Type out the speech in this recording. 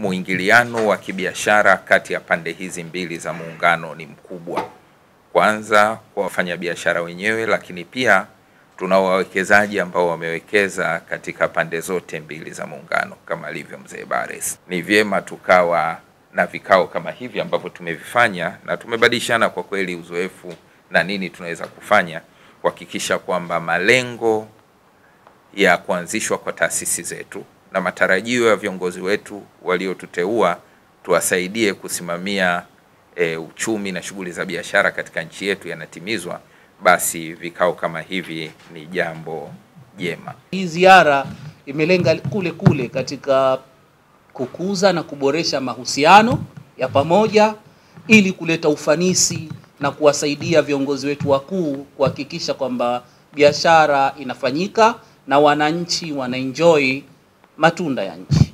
muingiliano wa kibiashara kati ya pande hizi mbili za muungano ni mkubwa, kwanza kwa wafanyabiashara wenyewe, lakini pia tunao wawekezaji ambao wamewekeza katika pande zote mbili za muungano kama alivyo mzee Bares. Ni vyema tukawa na vikao kama hivi ambavyo tumevifanya na tumebadilishana kwa kweli uzoefu na nini tunaweza kufanya kuhakikisha kwamba malengo ya kuanzishwa kwa taasisi zetu na matarajio ya viongozi wetu waliotuteua tuwasaidie kusimamia e, uchumi na shughuli za biashara katika nchi yetu yanatimizwa, basi vikao kama hivi ni jambo jema. Hii ziara imelenga kule kule katika kukuza na kuboresha mahusiano ya pamoja ili kuleta ufanisi na kuwasaidia viongozi wetu wakuu kuhakikisha kwamba biashara inafanyika na wananchi wanaenjoy matunda ya nchi.